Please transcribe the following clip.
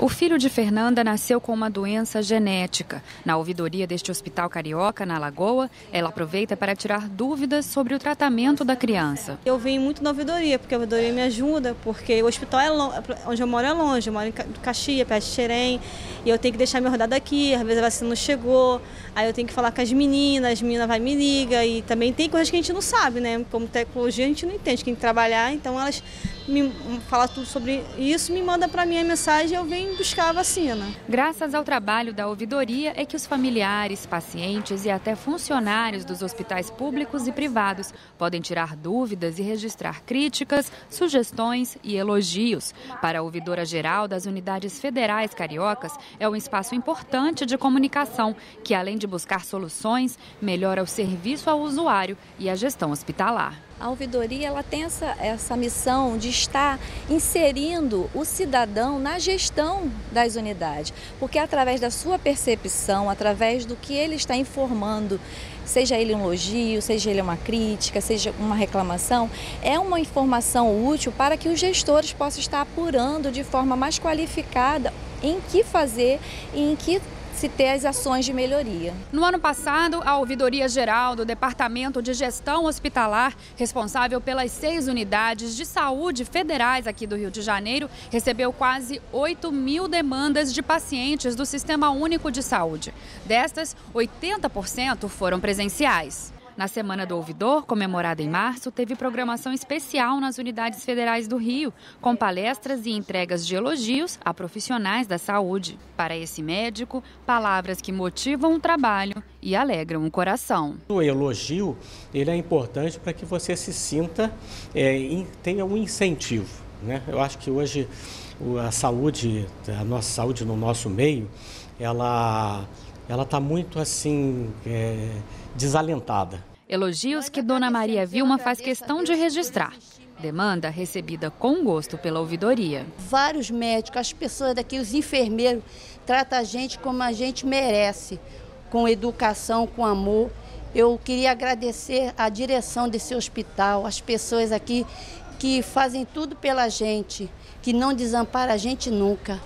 O filho de Fernanda nasceu com uma doença genética. Na ouvidoria deste hospital carioca, na Lagoa, ela aproveita para tirar dúvidas sobre o tratamento da criança. Eu venho muito na ouvidoria, porque a ouvidoria me ajuda, porque o hospital é onde eu moro é longe, eu moro em Caxias, perto de Xerém, e eu tenho que deixar minha rodada aqui, às vezes a vacina não chegou, aí eu tenho que falar com as meninas, as meninas vai me liga, e também tem coisas que a gente não sabe, né? Como tecnologia a gente não entende, tem que trabalhar, então elas me falam tudo sobre isso, me mandam para mim a mensagem eu venho buscar a vacina. Graças ao trabalho da ouvidoria é que os familiares, pacientes e até funcionários dos hospitais públicos e privados podem tirar dúvidas e registrar críticas, sugestões e elogios. Para a ouvidora geral das unidades federais cariocas, é um espaço importante de comunicação que, além de buscar soluções, melhora o serviço ao usuário e a gestão hospitalar. A ouvidoria ela tem essa, essa missão de estar inserindo o cidadão na gestão das unidades, porque através da sua percepção, através do que ele está informando, seja ele um elogio, seja ele uma crítica, seja uma reclamação, é uma informação útil para que os gestores possam estar apurando de forma mais qualificada em que fazer e em que se ter as ações de melhoria. No ano passado, a Ouvidoria Geral do Departamento de Gestão Hospitalar, responsável pelas seis unidades de saúde federais aqui do Rio de Janeiro, recebeu quase 8 mil demandas de pacientes do Sistema Único de Saúde. Destas, 80% foram presenciais. Na Semana do Ouvidor, comemorada em março, teve programação especial nas unidades federais do Rio, com palestras e entregas de elogios a profissionais da saúde. Para esse médico, palavras que motivam o trabalho e alegram o coração. O elogio ele é importante para que você se sinta, é, tenha um incentivo. Né? Eu acho que hoje a saúde, a nossa saúde no nosso meio, ela ela está muito assim é, desalentada. Elogios que Dona Maria Vilma faz questão de registrar. Demanda recebida com gosto pela ouvidoria. Vários médicos, as pessoas daqui, os enfermeiros, tratam a gente como a gente merece, com educação, com amor. Eu queria agradecer a direção desse hospital, as pessoas aqui que fazem tudo pela gente, que não desamparam a gente nunca.